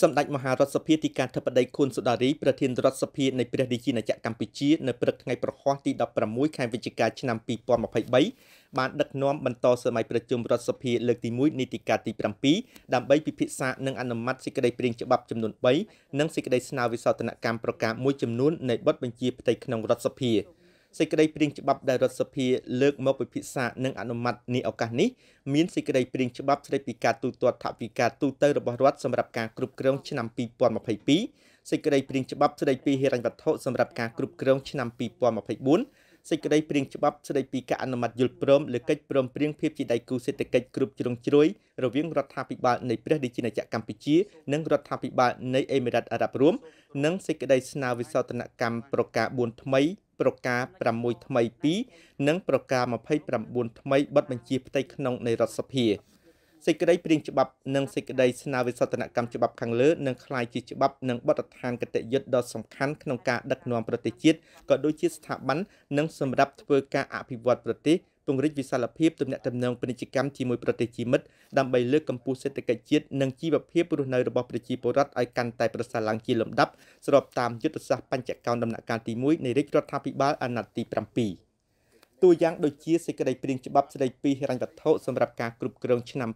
សម្ដេចមហារដ្ឋសភាទីការធិបតីខុនសុដារីប្រធានរដ្ឋសភានៃព្រះរាជាណាចក្រកម្ពុជានៅព្រឹកថ្ងៃប្រហ័សទី16ខែវិច្ឆិកាឆ្នាំ2023បានដឹកនាំបន្តសម័យប្រជុំរដ្ឋសភាលើកទី1នីតិកាលទី7ដើម្បីពិភាក្សានិងអនុម័តសេចក្តីព្រាងច្បាប់ចំនួន3និងសេចក្តីស្នើវិសោធនកម្មប្រការមួយចំនួននៃបទបញ្ជាផ្ទៃក្នុងរដ្ឋសភា សេចក្តីព្រាងច្បាប់ដែលរដ្ឋសភាលើកមកពិភាក្សានិងអនុម័តនាឱកាសនេះមានសេចក្តីព្រាងច្បាប់ស្តីពីការទូទាត់ថវិកាទូទៅរបស់រដ្ឋសម្រាប់ការគ្រប់គ្រងឆ្នាំ2022សេចក្តីព្រាងច្បាប់ស្តីពីហិរញ្ញវត្ថុសម្រាប់ការគ្រប់គ្រងឆ្នាំ2024 សេចក្តីព្រាងច្បាប់ស្តីពីការអនុម័តយល់ព្រមលើកិច្ចព្រមព្រៀងភាពជាដៃគូសេដ្ឋកិច្ចគ្រប់ជ្រុងជ្រោយរវាងរដ្ឋាភិបាលនៃព្រះរាជាណាចក្រកម្ពុជា និងរដ្ឋាភិបាលនៃអេមីរ៉ាតអារ៉ាប់រួមនិងសេចក្តីស្នើវិសោធនកម្មប្រការ4ថ្មីប្រការ6ថ្មី2និងប្រការ29ថ្មីបទបញ្ជាផ្ទៃក្នុងនៃរដ្ឋសភា សេចក្តីព្រាងច្បាប់និងសេចក្តីស្នើវិសោធនកម្មច្បាប់ខាងលើនឹងក្លាយជាច្បាប់និងបទដ្ឋានគតិយុត្តដ៏សំខាន់ក្នុងការដឹកនាំប្រទេសជាតិក៏ដូចជាស្ថាប័ននិងសម្រាប់ធ្វើការអភិវឌ្ឍប្រទេសពង្រីកវិសាលភាពទំនាក់ទំនងពាណិជ្ជកម្មជាមួយប្រទេសជាមិត្តដើម្បីលើកកម្ពស់សេដ្ឋកិច្ចជាតិនិងជីវភាពរស់នៅរបស់ប្រជាពលរដ្ឋឲ្យកាន់តែប្រសើរឡើងជាលំដាប់ស្របតាមយុទ្ធសាស្ត្របញ្ចកោណដំណាក់កាលទី1នៃរាជរដ្ឋាភិបាលអាណត្តិទី7 តួយ៉ាងដូចជាសេចក្តីព្រាងច្បាប់ស្តីពីហិរញ្ញវត្ថុសម្រាប់ការគ្រប់គ្រងឆ្នាំ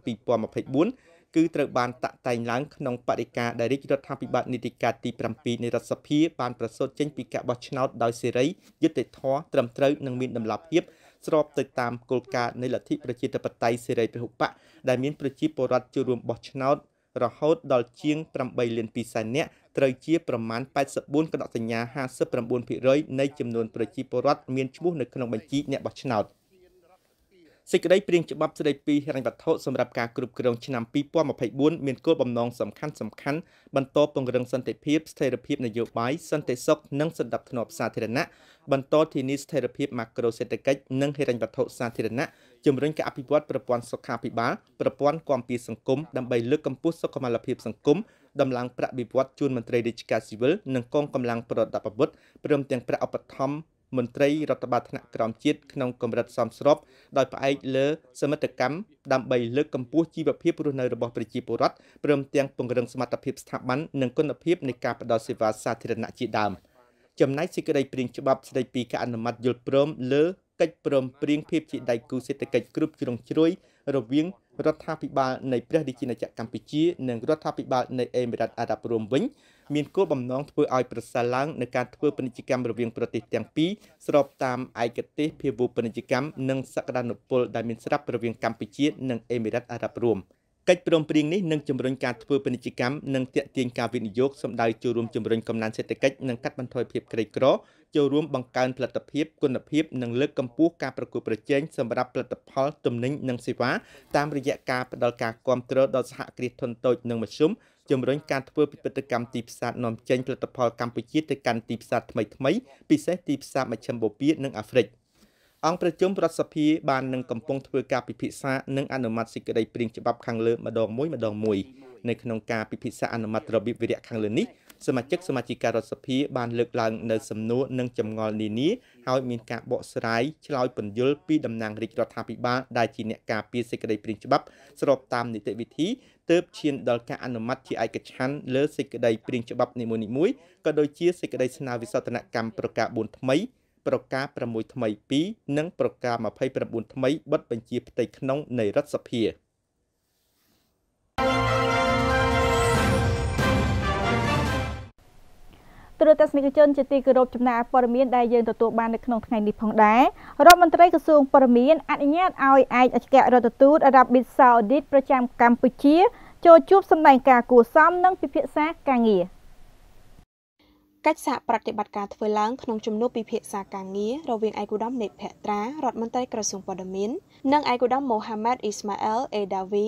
2024គឺត្រូវបានតាក់តែងឡើងក្នុងបរិការដែលរាជរដ្ឋាភិបាលនីតិកាលទី7នៃរដ្ឋសភាបានប្រសូតចេញពីការបោះឆ្នោតដោយសេរីយុត្តិធម៌ត្រឹមត្រូវនិងមានតម្លាភាពស្របទៅតាមគោលការណ៍នៃលទ្ធិប្រជាធិបតេយ្យសេរីពហុបកដែលមានប្រជាពលរដ្ឋចូលរួមបោះឆ្នោត រហូតដល់ជាង8លាន2សែននាក់ត្រូវជាប្រមាណ84កណ្ដកសញ្ញា59%នៃចំនួនប្រជាពលរដ្ឋមានឈ្មោះនៅក្នុងបញ្ជីអ្នកបោះឆ្នោតសេចក្តីព្រាងច្បាប់ស្តីពីហិរញ្ញវត្ថុសម្រាប់ការគ្រប់គ្រងឆ្នាំ2024មានគោលបំណងសំខាន់សំខាន់បន្តពង្រឹងសន្តិភាពស្ថិរភាពនយោបាយសន្តិសុខនិងសន្តិភាពសាធារណៈបន្តធានាស្ថិរភាពម៉ាក្រូសេដ្ឋកិច្ចនិងហិរញ្ញវត្ថុសាធារណៈ ជំរុញការអភិវឌ្ឍប្រព័ន្ធសុខាភិបាលប្រព័ន្ធគាំពារសង្គមដើម្បីលើកកម្ពស់សុខុមាលភាពសង្គមដំឡើងប្រាក់បៀវត្សជូនមន្ត្រីរាជការស៊ីវិលនិងកងកម្លាំងប្រដាប់អាវុធព្រមទាំងប្រាក់ឧបត្ថម្ភមន្ត្រីរដ្ឋបាលថ្នាក់ក្រោមជាតិក្នុងកម្រិតសមស្របដោយផ្អែកលើសមិទ្ធកម្មដើម្បីលើកកម្ពស់ជីវភាពរស់នៅរបស់ប្រជាពលរដ្ឋព្រមទាំងពង្រឹងសមត្ថភាពស្ថាប័ននិងគុណភាពនៃការផ្តល់សេវាសាធារណៈជាដើមចំណែកសេចក្តីព្រាងច្បាប់ស្តីពីការអនុម័តយល់ព្រមលើ កិច្ចព្រមព្រៀងភាពជាដៃគូសេដ្ឋកិច្ចគ្រប់ជ្រុងជ្រោយរវាងរដ្ឋាភិបាលនៃព្រះរាជាណាចក្រកម្ពុជានិងរដ្ឋាភិបាលនៃអេមីរ៉ាតអារ៉ាប់រួមវិញមានគោលបំណងធ្វើឲ្យប្រសើរឡើងនៅការធ្វើពាណិជ្ជកម្មរវាងប្រទេសទាំងពីរស្របតាមឯកទេសភាវូពាណិជ្ជកម្មនិងសក្តានុពលដែលមានស្រាប់រវាងកម្ពុជានិងអេមីរ៉ាតអារ៉ាប់រួម កិច្ចព្រមព្រៀងនេះនឹងជំរុញការធ្វើពាណិជ្ជកម្មនិងទាក់ទាញការវិនិយោគសម្ដៅចូលរួមជំរុញកំណើនសេដ្ឋកិច្ចនិងកាត់បន្ថយភាពក្រីក្រចូលរួមបង្កើនផលិតភាពគុណភាពនិងលើកកម្ពស់ការប្រកួតប្រជែងសម្រាប់ផលិតផលទំនិញនិងសេវាតាមរយៈការផ្តល់ការគាំទ្រដល់សហគ្រាសធុនតូចនិងមធ្យមជំរុញការធ្វើពិពិធកម្មទីផ្សារនាំចេញផលិតផលកម្ពុជាទៅកាន់ទីផ្សារថ្មីថ្មីពិសេសទីផ្សារមជ្ឈមបូព៌ានិងអាហ្វ្រិក អង្គប្រជុំរដ្ឋសភាបាននឹងកំពុងធ្វើការពិភាក្សានិងអនុម័តសេចក្តីព្រាងច្បាប់ខាងលើម្ដងមួយម្ដងមួយនៅក្នុងការពិភាក្សាអនុម័តរបៀបវិរៈខាងលើនេះសមាជិកសមាជិការដ្ឋសភាបានលើកឡើងនៅសំណួរនិងចម្ងល់នានាហើយមានការបកស្រាយឆ្លើយពន្យល់ពីតំណាងរាជរដ្ឋាភិបាលដែលជាអ្នកការពារសេចក្តីព្រាងច្បាប់ស្របតាមនីតិវិធីទើបឈានដល់ការអនុម័តជាឯកច្ឆ័ន្ទលើសេចក្តីព្រាងច្បាប់នីមួយៗក៏ដូចជាសេចក្តីស្នើវិសោធនកម្មប្រការ4ថ្មី ប្រការ6ថ្មី2និងប្រការ29ថ្មីបិទបញ្ជាផ្ទៃក្នុងនៃរដ្ឋសភាទូរទស្សនិកជនជាទីគោរពចំណាយព័ត៌មានដែលយើងទទួលបាននៅក្នុងថ្ងៃនេះផងដែររដ្ឋមន្ត្រីក្រសួងព័ត៌មានអនុញ្ញាតឲ្យឯកអគ្គរដ្ឋទូតអារ៉ាប៊ីសាអូឌីតប្រចាំកម្ពុជាចូលជួបសម្ដែងការគួសមនិងពិភាក្សាការងារ កិច្ចសហប្រតិបត្តិការធ្វើឡើងក្នុងជំនួបពិភាក្សាការងាររវាងឯកឧត្តមនេតភត្រារដ្ឋមន្ត្រីក្រសួងព័ត៌មាននិងឯកឧត្តមម៉ូហាម៉ាត់អ៊ីស្ម៉ាអែលអេដាវី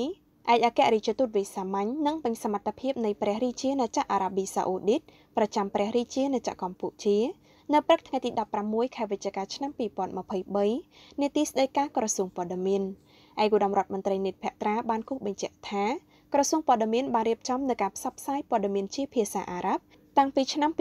ឯកអគ្គរដ្ឋទូតវេសាមញ្ញនិងពេញសមត្ថភាពនៃព្រះរាជាណាចក្រអារ៉ាប៊ីសាអូឌីតប្រចាំព្រះរាជាណាចក្រកម្ពុជានៅព្រឹកថ្ងៃទី16ខែវិច្ឆិកាឆ្នាំ2023នាទីស្តីការក្រសួងព័ត៌មានឯកឧត្តមរដ្ឋមន្ត្រីនិតភក្ត្រាបានគូសបញ្ជាក់ថាក្រសួងព័ត៌មានបានរៀបចំនៅការផ្សព្វផ្សាយព័ត៌មានជាភាសាអារ៉ាប់ តាំងពីឆ្នាំ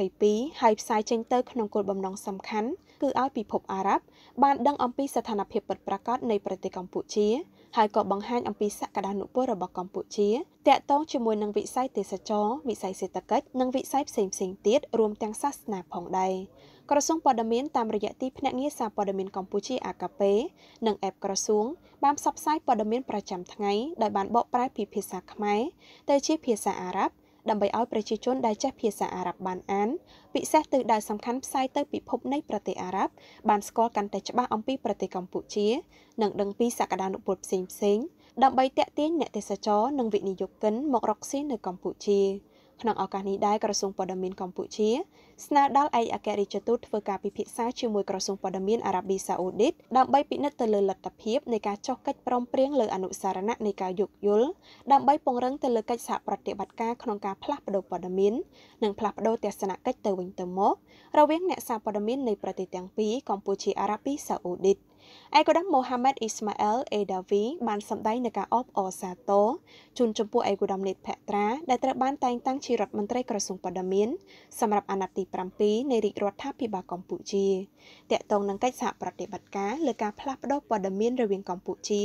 2022ហើយផ្សាយចេញទៅក្នុងគោលបំណងសំខាន់គឺឲ្យពិភពអារ៉ាប់បានដឹងអំពីស្ថានភាពពិតប្រាកដនៃប្រទេសកម្ពុជាហើយក៏បង្ហាញអំពីសក្តានុពលរបស់កម្ពុជាតាក់ទងជាមួយនឹងវិស័យទេសចរវិស័យសេដ្ឋកិច្ចនិងវិស័យផ្សេងៗទៀតរួមទាំងសាសនាផងដែរក្រសួងព័ត៌មានតាមរយៈទីភ្នាក់ងារសារព័ត៌មានកម្ពុជា AKP និង App ក្រសួងបានផ្សព្វផ្សាយព័ត៌មានប្រចាំថ្ងៃដោយបានបកប្រែពីភាសាខ្មែរទៅជាភាសាអារ៉ាប់ ដើម្បីឲ្យប្រជាជនដែលចេះភាសាអារ៉ាប់បានអានពិសេសទិសដៅសំខាន់ផ្សាយទៅពិភពនៃប្រទេសអារ៉ាប់បានស្គាល់កាន់តែច្បាស់អំពីប្រទេសកម្ពុជា និងដឹងពីសក្តានុពលផ្សេងៗដើម្បីតាក់ទាញអ្នកទេសចរនិងវិនិយោគិនមករកស៊ីនៅកម្ពុជា។ ក្នុងឱកាសនេះដែរក្រសួងព័ត៌មានកម្ពុជាស្នើដល់ឯកអគ្គរដ្ឋទូតធ្វើការពិភាក្សាជាមួយក្រសួងព័ត៌មានអារ៉ាប៊ីសាអូឌីតដើម្បីពិនិត្យទៅលើលទ្ធភាពនៃការចុះកិច្ចព្រមព្រៀងលើអនុសារណៈនៃការយោគយល់ដើម្បីពង្រឹងទៅលើកិច្ចសហប្រតិបត្តិការក្នុងការផ្លាស់ប្តូរព័ត៌មាននិងផ្លាស់ប្តូរទស្សនកិច្ចទៅវិញទៅមករវាងអ្នកសារព័ត៌មាននៃប្រទេសទាំងពីរកម្ពុជាអារ៉ាប៊ីសាអូឌីត ឯកឧត្តមម៉ូហាម៉ាត់អ៊ីស្ម៉ាអែលអេដាវីបានសម្ដែងនៅការអបអរសាទរជូនចំពោះឯកឧត្តមនេតភក្ត្រាដែលត្រូវបានតែងតាំងជារដ្ឋមន្ត្រីក្រសួងព័ត៌មានសម្រាប់អាណត្តិទី7នៃរាជរដ្ឋាភិបាលកម្ពុជាតាក់ទងនឹងកិច្ចសហប្រតិបត្តិការលើការផ្លាស់ប្តូរព័ត៌មានរវាងកម្ពុជា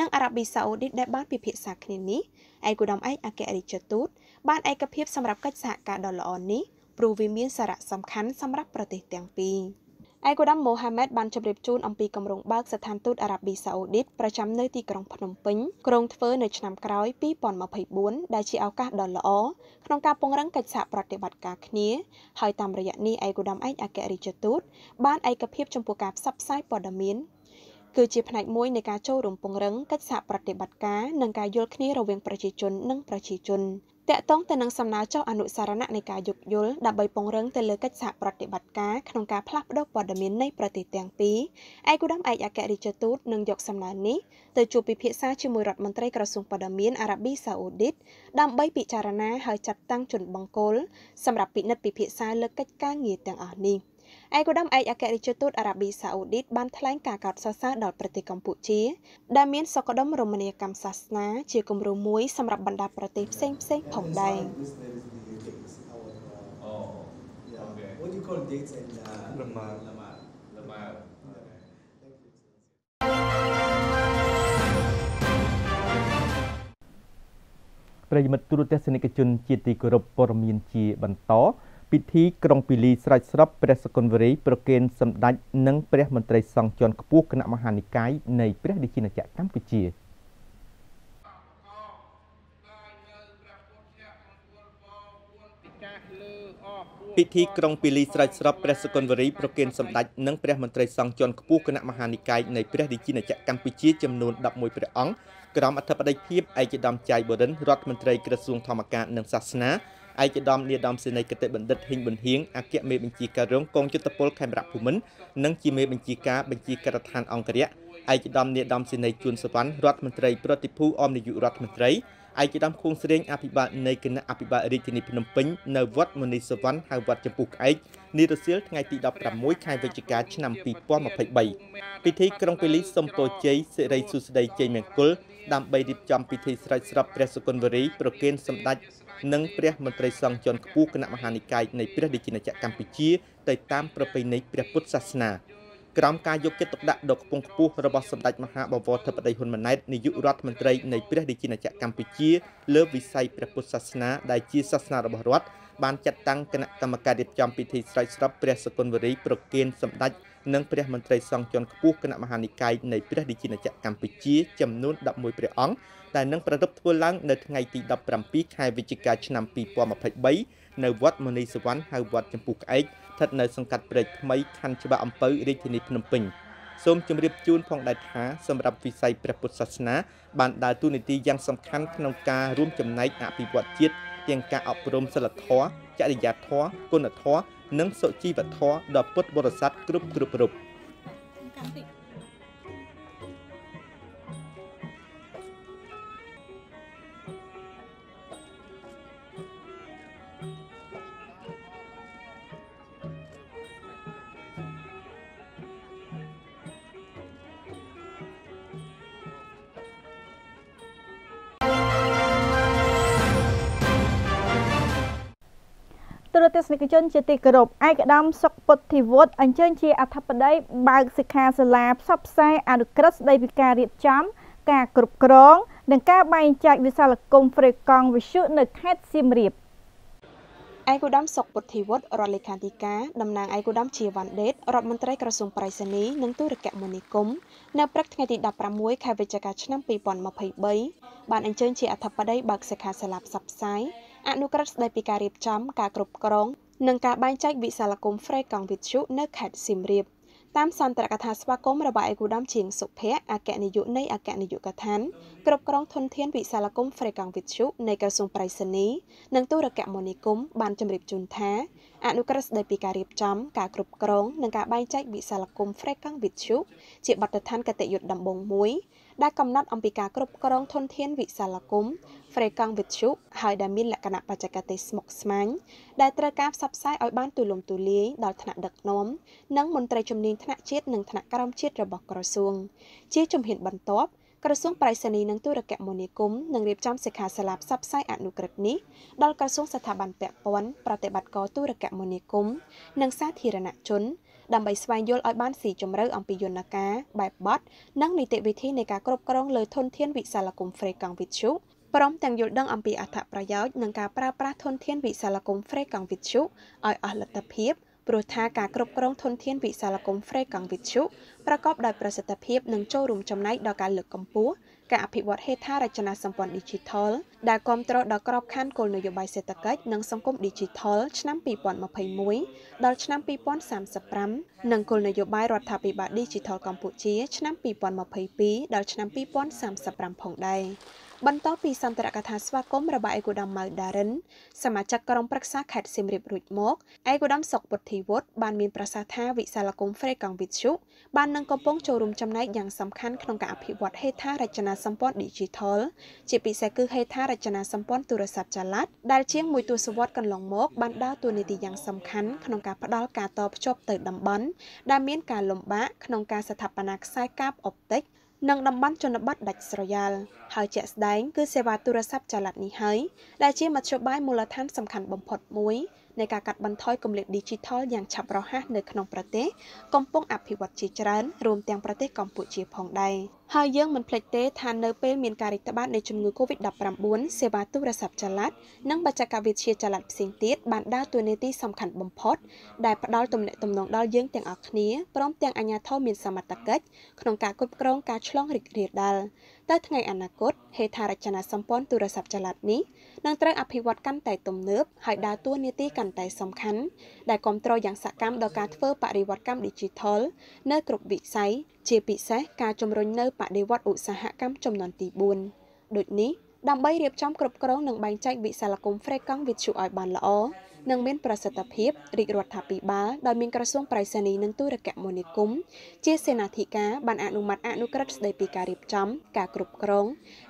និងអារ៉ាប៊ីសាអូឌីតដែលបានពិភាក្សាគ្នានេះឯកឧត្តមឯកអគ្គរដ្ឋទូតបានឯកភាពសម្រាប់កិច្ចសហការដ៏ល្អនេះព្រោះវាមានសារៈសំខាន់សម្រាប់ប្រទេសទាំងពីរ។ ឯកឧត្តមម៉ូហាម៉ែតបានជម្រាបជូនអំពីគម្រោងបើកស្ថានទូតអារ៉ាប៊ីសាអូឌីតប្រចាំនៅទីក្រុងភ្នំពេញក្រុងធ្វើនៅឆ្នាំក្រោយ2024ដែលជាឱកាសដ៏ល្អក្នុងការពង្រឹងកិច្ចសហប្រតិបត្តិការគ្នាហើយតាមរយៈនេះឯកឧត្តមឯកអគ្គរដ្ឋទូតបានឯកភាពចំពោះការផ្សព្វផ្សាយព័ត៌មានគឺជាផ្នែកមួយនៃការចូលរួមពង្រឹងកិច្ចសហប្រតិបត្តិការនិងការយល់គ្នារវាងប្រជាជននិងប្រជាជន តាក់ទងទៅនឹងសំណើចុះអនុសារណៈនៃការយោគយល់ដើម្បីពង្រឹងទៅលើកិច្ចសហប្រតិបត្តិការក្នុងការផ្លាស់ប្តូរព័ត៌មាននៃប្រទេសទាំងពីរឯកឧត្តមឯកអគ្គរដ្ឋទូតនឹងយកសំណើនេះទៅជួបពិភាក្សាជាមួយរដ្ឋមន្ត្រីក្រសួងព័ត៌មានអារ៉ាប៊ីសាអូឌីតដើម្បីពិចារណាហើយចាត់តាំងជនបង្គោលសម្រាប់ពិនិត្យពិភាក្សាលើកិច្ចការងារទាំងអស់នេះ។ ឯកឧត្តមឯកអគ្គរដ្ឋទូតអារ៉ាប៊ីសាអូឌីតបានថ្លែងការកោតសរសើរដល់ប្រទេសកម្ពុជា ដែលមានសុខដុមរមណីយកម្មសាសនា ជាគំរូមួយសម្រាប់បណ្ដាប្រទេសផ្សេងផ្សេងផងដែរ What do you call dates and uh, Lamar? Lamar. Lamar. ប្រិយមិត្តទូរទស្សនិកជនជាទីគោរពព័ត៌មានជាបន្ត ពិធីក្រុងពីលីស្រេចស្របព្រះសកុនវរីប្រគេនសម្ដេចនិងព្រះមន្ត្រីសង្ឃជាន់ខ្ពស់គណៈមហានិកាយនៃព្រះរាជាណាចក្រកម្ពុជាពិធីក្រុងពីលីស្រេចស្របព្រះសកុនវរីប្រគេនសម្ដេចនិងព្រះមន្ត្រីសង្ឃជាន់ខ្ពស់គណៈមហានិកាយនៃព្រះរាជាណាចក្រកម្ពុជាចំនួន11ព្រះអង្គក្រមអធិបតីភាពឯកឧត្តមចៃបរិនរដ្ឋមន្ត្រីក្រសួងធម្មការនិងសាសនា ឯកឧត្តមនាយឧត្តមសេនីយ៍គតិបណ្ឌិតហ៊ីងប៊ុនហៀងអគ្គមេបញ្ជាការរងកងយុទ្ធពលខេមរៈភូមិន្ទនិងជាមេបញ្ជាការបញ្ជាការដ្ឋានអង្គរៈឯកឧត្តមនាយឧត្តមសេនីយ៍ជួនសវណ្ណរដ្ឋមន្ត្រីប្រតិភូអមនាយករដ្ឋមន្ត្រីឯកឧត្តមខួងស្រេងអភិបាលនៃគណៈអភិបាលរាជធានីភ្នំពេញនៅវត្តមុនីសវណ្ណហៅវត្តចំពុះក្អែកនារសៀលថ្ងៃទី16ខែវិច្ឆិកាឆ្នាំ2023ពិធីក្រុងពេលីសុំពរជ័យសិរីសុស្ដីជ័យមង្គល ដើម្បីរៀបចំពិធីស្រេចស្រាប់ព្រះសុគន្ធវរីប្រគេនសម្ដេចនិងព្រះមន្ត្រីសង្ឃជាន់ខ្ពស់គណៈមហានិកាយនៃព្រះរាជាណាចក្រកម្ពុជាទៅតាមប្រពៃណីព្រះពុទ្ធសាសនាក្រោមការយកចិត្តទុកដាក់ដ៏ខ្ពង់ខ្ពស់របស់សម្ដេចមហាបវរធិបតីហ៊ុនម៉ាណែតនាយករដ្ឋមន្ត្រីនៃព្រះរាជាណាចក្រកម្ពុជាលើវិស័យព្រះពុទ្ធសាសនាដែលជាសាសនារបស់រដ្ឋបានចាត់តាំងគណៈកម្មការរៀបចំពិធីស្រោចស្រពព្រះសកុនវរីប្រគេនសម្ដេច និងព្រះមន្ត្រីសង្ឃជាន់ខ្ពស់គណៈមហានិកាយនៃព្រះរាជាណាចក្រកម្ពុជាចំនួន11ព្រះអង្គដែលនឹងប្រារព្ធធ្វើឡើងនៅថ្ងៃទី17ខែវិច្ឆិកាឆ្នាំ2023នៅវត្តមនីសវណ្ណហៅវត្តចម្ពុះក្អែកស្ថិតនៅសង្កាត់ព្រែកថ្មីខណ្ឌច្បារអំពៅរាជធានីភ្នំពេញសូមជម្រាបជូនផងដែរថាសម្រាប់វិស័យព្រះពុទ្ធសាសនាបានដើរតួនាទីយ៉ាងសំខាន់ក្នុងការរួមចំណែកអភិវឌ្ឍជាតិទាំងការអប់រំសិលធម៌ចរិយាធម៌គុណធម៌ និងសុជីវធម៌ដល់ពុទ្ធបរិស័ទគ្រប់គ្រប់រូប ទូរទស្សនិកជនជាទីគោរពឯកឧត្តមសុកពុទ្ធិវុឌ្ឍអញ្ជើញជាអធិបតីបើកសិក្ខាសាលាផ្សព្វផ្សាយអនុក្រឹត្យស្តីពីការរៀបចំ ការគ្រប់គ្រង និងការបែងចែកវិសាលគមហ្វ្រេកង់វិសុនៅខេត្តសៀមរាបឯកឧត្តមសុកពុទ្ធីវុឌ្ឍរដ្ឋលេខាធិការតំណាងឯកឧត្តមជាវ៉ាន់ដេតរដ្ឋមន្ត្រីក្រសួងប្រៃសណីនិងទូរគមនាគមន៍នៅព្រឹកថ្ងៃទី16ខែវិច្ឆិកាឆ្នាំ2023បានអញ្ជើញជាអធិបតីបើកសិក្ខាសាលាផ្សព្វផ្សាយ អនុក្រឹត្យស្តីពីការរៀបចំការគ្រប់គ្រងនិងការបែងចែកវិសាលគមហ្វ្រេកង់វិទ្យុនៅខេត្តសៀមរាបតាមសន្ទរកថាស្វាគមន៍របស់ឯកឧត្តមជាងសុភ័ក្រអគ្គនាយកនៃអគ្គនាយកដ្ឋានគ្រប់គ្រងធនធានវិសាលគមហ្វ្រេកង់វិទ្យុនៃក្រសួងប្រៃសណីនិងទូរគមនាគមន៍បានជម្រាបជូនថាអនុក្រឹត្យស្តីពីការរៀបចំការគ្រប់គ្រងនិងការបែងចែកវិសាលគមហ្វ្រេកង់វិទ្យុជាបទដ្ឋានកតេយ្យុត្តដំបូងមួយ ដែលកំណត់អំពីការគ្រប់គ្រងធនធានវិសាលគមហ្វ្រេកង់វិទ្យុហើយដែលមានលក្ខណៈបច្ចេកទេសស្មុគស្មាញដែលត្រូវការផ្សព្វផ្សាយឲ្យបានទូលំទូលាយដល់ថ្នាក់ដឹកនាំនិងមន្ត្រីជំនាញថ្នាក់ជាតិនិងថ្នាក់ក្រោមជាតិរបស់ក្រសួង ជាជំហានបន្ទាប់ក្រសួងប្រៃសណីនិងទូរគមនាគមន៍នឹងរៀបចំសិក្ខាសាលាផ្សព្វផ្សាយអនុក្រឹត្យនេះដល់ក្រសួងស្ថាប័នពាក់ព័ន្ធប្រតិបត្តិការទូរគមនាគមន៍និងសាធារណជន ដើម្បីស្វែងយល់ឲ្យបានស៊ីជម្រៅអំពីយន្តការបែបបទនិងនីតិវិធីនៃការគ្រប់គ្រងលើធនធានវិសាលគមហ្វ្រេកង់វិទ្យុព្រមទាំងយល់ដឹងអំពីអត្ថប្រយោជន៍និងការប្រើប្រាស់ធនធានវិសាលគមហ្វ្រេកង់វិទ្យុឲ្យអស់លទ្ធភាពព្រោះថាការគ្រប់គ្រងធនធានវិសាលគមហ្វ្រេកង់វិទ្យុប្រកបដោយប្រសិទ្ធភាពនិងចូលរួមចំណែកដល់ការលើកកម្ពស់ ការអភិវឌ្ឍហេដ្ឋារចនាសម្ព័ន្ធ Digital ដែលគ្រប់គ្រងដល់ក្របខ័ណ្ឌគោលនយោបាយសេដ្ឋកិច្ចនិងសង្គម Digital ឆ្នាំ2021ដល់ឆ្នាំ2035និងគោលនយោបាយរដ្ឋាភិបាល Digital កម្ពុជាឆ្នាំ2022ដល់ឆ្នាំ2035ផងដែរបន្តពីសន្ទរកថាស្វាគមន៍របស់ឯកឧត្តមម៉ៅដារិនសមាជិកក្រុមប្រឹក្សាខេត្តសៀមរាបរួចមកឯកឧត្តមសុកពុទ្ធីវុឌ្ឍបានមានប្រសាសន៍ថាវិសាលគមហ្វ្រេកង់វិទ្យុបាននឹងកំពុងចូលរួមចំណែកយ៉ាងសំខាន់ក្នុងការអភិវឌ្ឍហេដ្ឋារចនាសម្ព័ន្ធ Digital ជាពិសេសគឺហេដ្ឋារចនាសម្ព័ន្ធទូរស័ព្ទចល័តដែលជាងមួយទសវត្សរ៍កន្លងមកបានដើរតួនាទីយ៉ាងសំខាន់ក្នុងការផ្ដល់ការតភ្ជាប់ទៅតំបន់ដែលមានការលំបាកក្នុងការស្ថាបនាខ្សែកាបអុបទិកនិងតំបន់ជនបទដាច់ស្រយាលហើយជាក់ស្ដែងគឺសេវាទូរស័ព្ទចល័តនេះហើយដែលជាមធ្យោបាយមូលដ្ឋានសំខាន់បំផុតមួយនៃការកាត់បន្ថយគម្លាត Digital យ៉ាងឆាប់រហ័សនៅក្នុងប្រទេសកំពុងអភិវឌ្ឍជាច្រើនរួមទាំងប្រទេសកម្ពុជាផងដែរ ហើយយើងមិនភ្លេចទេថានៅពេលមានការរីកត្បាតនៃជំងឺ Covid-19 សេវាទូរស័ព្ទចល័តនិងបច្ចេកវិទ្យាចល័តផ្សេងទៀតបានដើរតួនាទីសំខាន់បំផុតដែលផ្ដល់ទំនាក់ទំនងដល់យើងទាំងអស់គ្នាព្រមទាំងអាជ្ញាធរមានសមត្ថកិច្ចក្នុងការគ្រប់គ្រងការឆ្លងរីករាលដាលទៅថ្ងៃអនាគតហេដ្ឋារចនាសម្ព័ន្ធទូរស័ព្ទចល័តនេះនឹងត្រូវអភិវឌ្ឍកាន់តែទំនើបហើយដើរតួនាទីកាន់តែសំខាន់ដែលគ្រប់គ្រងយ៉ាងសកម្មដល់ការធ្វើបរិវត្តកម្ម Digital នៅគ្រប់វិស័យជាពិសេសការជំរុញនៅបដិវត្តឧស្សាហកម្មចំនួនទី4ដូចនេះដើម្បីរៀបចំគ្រប់គ្រងនិងបែងចែកវិសាលគមហ្វ្រេកង់វិទ្យុឲ្យបានល្អនិងមានប្រសិទ្ធភាពរាជរដ្ឋាភិបាលដោយមានក្រសួងប្រៃសណីនិងទូរគមនាគមន៍ជាសេនាធិការបានអនុម័តអនុក្រឹត្យស្តីពីការរៀបចំ ការគ្រប់គ្រង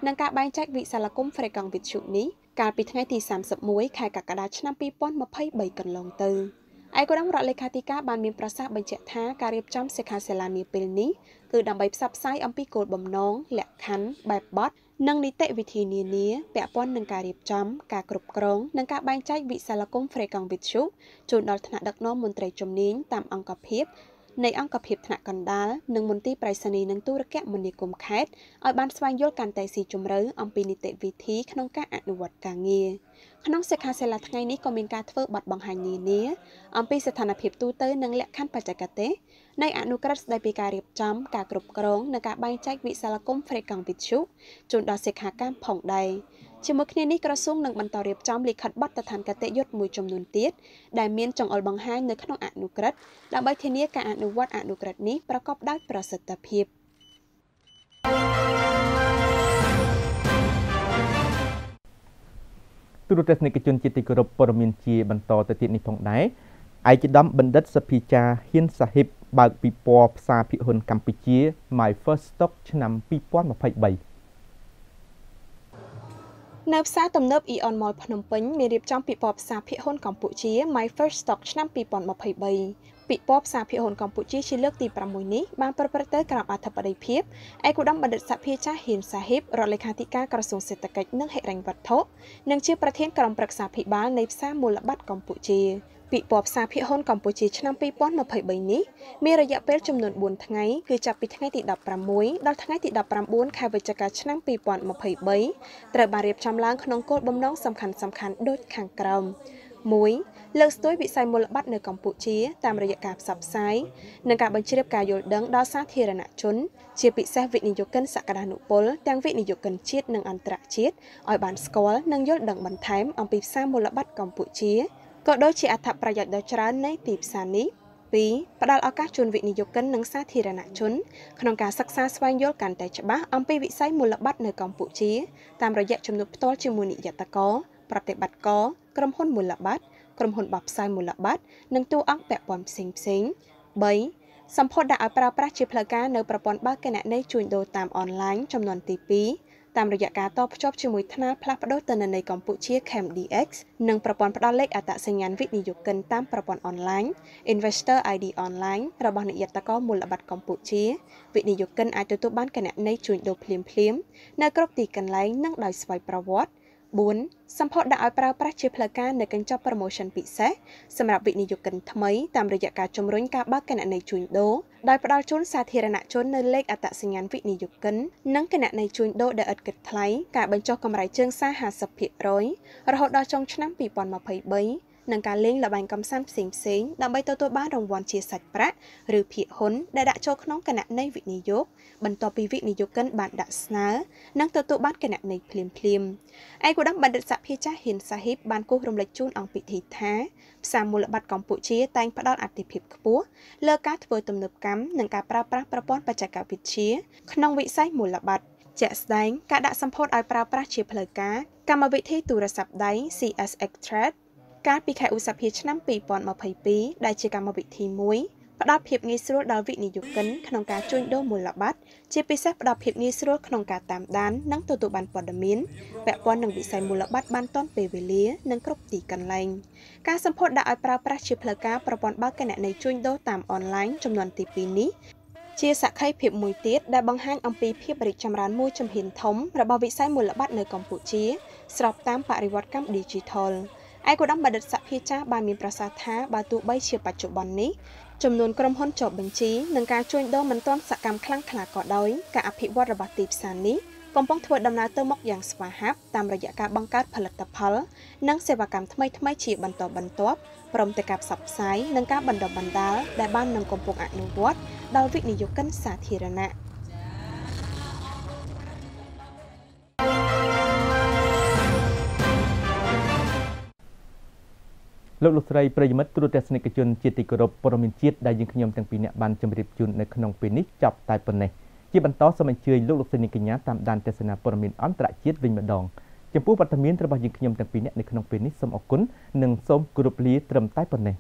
និងការបែងចែកវិសាលគមហ្វ្រេកង់វិទ្យុនេះកាលពីថ្ងៃទី31ខែកក្កដាឆ្នាំ2023កន្លងទៅ ឯកឧត្តមរដ្ឋលេខាធិការបានមានប្រសាសន៍បញ្ជាក់ថាការរៀបចំសិក្ខាសាលានាពេលនេះគឺដើម្បីផ្សព្វផ្សាយអំពីគោលបំណងលក្ខខណ្ឌបែបបទនិងនីតិវិធីនានាពាក់ព័ន្ធនឹងការរៀបចំការគ្រប់គ្រងនិងការបែងចែកវិសាលគមហ្វ្រេកង់វិទ្យុជូនដល់ថ្នាក់ដឹកនាំមន្ត្រីជំនាញតាមអង្គភាព នៃអង្គភាពថ្នាក់កណ្ដាលនិងមន្ទីរប្រៃសណីនិងទូរគមនាគមន៍ខេត្តឲ្យបានស្វែងយល់កាន់តែស៊ីជម្រៅអំពីនីតិវិធីក្នុងការអនុវត្តការងារក្នុងសិក្ខាសាលាថ្ងៃនេះក៏មានការធ្វើបទបង្ហាញនានាអំពីស្ថានភាពទូទៅនិងលក្ខខណ្ឌបច្ចេកទេសនៃអនុក្រឹត្យស្តីពីការរៀបចំការគ្រប់គ្រងនិងការបែងចែកវិសាលគមហ្វ្រេកង់វិទ្យុជូនដល់សិក្ខាកាមផងដែរ ជាមួយគ្នានេះក្រសួងនឹងបន្តរៀបចំលិខិតបទដ្ឋានកតេយ្យុត្តមួយចំនួនទៀតដែលមានចង្អុលបង្ហាញនៅក្នុងអនុក្រឹត្យដើម្បីធានាការអនុវត្តអនុក្រឹត្យនេះប្រកបដោយប្រសិទ្ធភាពទូរទស្សនិកជនជាទីគោរពព័ត៌មានជាបន្តទៅទៀតនេះផងដែរឯកឧត្តមបណ្ឌិតសភាចាហ៊ានសាហ៊ីបបើកពិព័រណ៍ផ្សារភិហ៊ុនកម្ពុជា My First Stock ឆ្នាំ2023 នៅផ្សារទំនើប Eon Mall ភ្នំពេញមានរៀបចំពិព័រណ៍ផ្សារភាគហ៊ុនកម្ពុជា My First Stock ឆ្នាំ2023ពិព័រណ៍ផ្សារភាគហ៊ុនកម្ពុជាជាលើកទី6នេះបានប្រព្រឹត្តទៅក្រោមអធិបតីភាពឯកឧត្តមបណ្ឌិតសភាចាស់ហ៊ានសាហ៊ីបរដ្ឋលេខាធិការក្រសួងសេដ្ឋកិច្ចនិងហិរញ្ញវត្ថុនិងជាប្រធានក្រុមប្រឹក្សាភិបាលនៃផ្សារមូលបត្រកម្ពុជា ពិព័រណ៍ផ្សារភាគហ៊ុនកម្ពុជាឆ្នាំ2023នេះមានរយៈពេលចំនួន4ថ្ងៃគឺចាប់ពីថ្ងៃទី16ដល់ថ្ងៃទី19ខែវិច្ឆិកាឆ្នាំ2023ត្រូវបានរៀបចំឡើងក្នុងគោលបំណងសំខាន់ៗដូចខាងក្រោម1លើកស្ទួយវិស័យមូលបត្រនៅកម្ពុជាតាមរយៈការផ្សព្វផ្សាយនិងការបញ្ជ្រាបការយល់ដឹងដល់សាធារណជន ជាពិសេសវិនិយោគិនសក្តានុពលទាំងវិនិយោគិនជាតិនិងអន្តរជាតិឲ្យបានស្គាល់និងយល់ដឹងបន្ថែមអំពីផ្សារមូលបត្រកម្ពុជា ក៏ដូចជាអត្ថប្រយោជន៍ដ៏ច្រើននៃទីផ្សារនេះ2ផ្ដល់ឱកាសជូនវិនិយោគិននិងសាធារណជនក្នុងការសិក្សាស្វែងយល់កាន់តែច្បាស់អំពីវិស័យមូលបត្រនៅកម្ពុជាតាមរយៈជំនួបផ្ទាល់ជាមួយនិយត្តករប្រតិបត្តិការក្រុមហ៊ុនមូលបត្រក្រុមហ៊ុនបោះផ្សាយមូលបត្រនិងតួអង្គពាក់ព័ន្ធផ្សេងផ្សេង3សម្ពោធដាក់ឲ្យប្រើប្រាស់ជាផ្លូវការនៅប្រព័ន្ធបើកគណនីជួញដូរតាមអនឡាញចំនួនទី2 តាមរយៈការតភ្ជាប់ជាមួយថ្នាលផ្លាស់ប្តូរទិន្នន័យកម្ពុជា ChemDX និងប្រព័ន្ធផ្ដល់លេខអត្តសញ្ញាណវិនិយោគិនតាមប្រព័ន្ធអនឡាញ Investor ID Online របស់និយត្តករមូលបត្រកម្ពុជាវិនិយោគិនអាចទទួលបានគណនីជួញដូរភ្លាមៗនៅគ្រប់ទីកន្លែងនិងដោយស្វ័យប្រវត្តិ 4សម្ពោធដាក់ឲ្យប្រើប្រាស់ជាផ្លូវការនៅកញ្ចប់ promotion ពិសេសសម្រាប់វិនិយោគិនថ្មីតាមរយៈការជំរុញការបើកគណនីជួញដូរដោយផ្ដល់ជូនសាធារណជននៅលេខអត្តសញ្ញាណវិនិយោគិននិងគណនីជួញដូរដែលឥតគិតថ្លៃការបញ្ចុះកម្រៃជើងសារ50%រហូតដល់ចុងឆ្នាំ2023 និងការលេងល្បែងកំសាន្តផ្សេងផ្សេងដើម្បីទទួលបានរង្វាន់ជាសាច់ប្រាក់ឬភាគហ៊ុនដែលដាក់ចូលក្នុងគណនីវិនិយោគបន្ទាប់ពីវិនិយោគិនបានដាក់ស្នើនិងទទួលបានគណនីភ្លាមភ្លាមឯកឧត្តមបណ្ឌិតសភាចាស់ហ៊ីនសាហ៊ីបបានគូសរំលេចជូនអង្គពិធីថាផ្សារមូលបត្រកម្ពុជាតែងផ្ដល់អតិភិបខ្ពស់លើការធ្វើទំនើបកម្មនិងការប្រើប្រាស់ប្រព័ន្ធបច្ចេកវិទ្យាក្នុងវិស័យមូលបត្រជាក់ស្ដែងការដាក់សម្ពោធឲ្យប្រើប្រាស់ជាផ្លូវការកម្មវិធីទូរស័ព្ទដៃ CS Extract កាលពីខែឧសភាឆ្នាំ2022ដែលជាកម្មវិធីមួយផ្ដល់ភាពងាយស្រួលដល់វិនិយោគិនក្នុងការជួញដូរមូលបត្រជាពិសេសផ្ដល់ភាពងាយស្រួលក្នុងការតាមដាននិងទទួលបានព័ត៌មានពាក់ព័ន្ធនឹងវិស័យមូលបត្របានទាន់ពេលវេលានិងគ្រប់ទីកន្លែងការសម្ពោធដាក់ឲ្យប្រើប្រាស់ជាផ្លូវការប្រព័ន្ធបើកគណនីជួញដូរតាមអនឡាញចំនួនទី2នេះជាសក្ខីភាពមួយទៀតដែលបង្ហាញអំពីភាពរីកចម្រើនមួយជំហានធំរបស់វិស័យមូលបត្រនៅកម្ពុជាស្របតាមបរិវត្តកម្ម Digital ឯកឧត្តមបណ្ឌិតសភាចាស់បានមានប្រសាសន៍ថាបើទោះបីជាបច្ចុប្បន្ននេះចំនួនក្រុមហ៊ុនចុះបញ្ជីនិងការជួញដូរមិនទាន់សកម្មខ្លាំងក្លាក៏ដោយការអភិវឌ្ឍរបស់ទីផ្សារនេះកំពុងធ្វើដំណើរទៅមុខយ៉ាងស្វាហាប់តាមរយៈការបង្កើតផលិតផល និងសេវាកម្មថ្មីៗជាបន្តបន្ទាប់ព្រមទាំងការផ្សព្វផ្សាយនិងការបណ្ដុះបណ្ដាលដែលបាននឹងកំពុងអនុវត្តដល់វិនិយោគិនសាធារណៈ លោកលោកស្រីប្រិយមិត្តទូរទស្សនិកជនជាទីគោរពព័ត៌មានជាតិដែលយើងខ្ញុំទាំងពីរនាក់បានជម្រាបជូននៅក្នុងពេលនេះចាប់តែប៉ុណ្ណេះជាបន្តសូមអញ្ជើញលោកលោកស្រីនាងកញ្ញាតាមដានទស្សនាព័ត៌មានអន្តរជាតិវិញម្ដងចំពោះវត្តមានរបស់យើងខ្ញុំទាំងពីរនាក់នៅក្នុងពេលនេះសូមអរគុណនិងសូមគោរពលាត្រឹមតែប៉ុណ្ណេះ